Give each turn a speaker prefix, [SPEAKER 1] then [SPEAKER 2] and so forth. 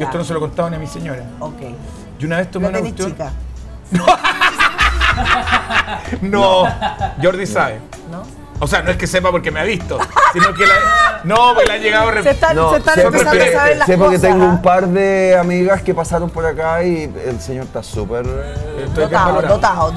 [SPEAKER 1] Y esto no se lo contaba ni a mi señora.
[SPEAKER 2] Ok.
[SPEAKER 1] Y una vez tomé una cuestión.
[SPEAKER 2] chica?
[SPEAKER 1] No, Jordi sabe.
[SPEAKER 2] ¿No?
[SPEAKER 1] O sea, no es que sepa porque me ha visto, sino que la. No, porque la ha llegado a
[SPEAKER 2] Se están,
[SPEAKER 3] No,
[SPEAKER 2] se están empezando
[SPEAKER 1] porque-
[SPEAKER 2] a saber las
[SPEAKER 3] sé porque
[SPEAKER 2] cosas.
[SPEAKER 3] tengo
[SPEAKER 2] ¿ah?
[SPEAKER 3] un par de amigas que pasaron por acá y el señor está súper... eh,
[SPEAKER 1] Estoy bien
[SPEAKER 2] dotado, dotado.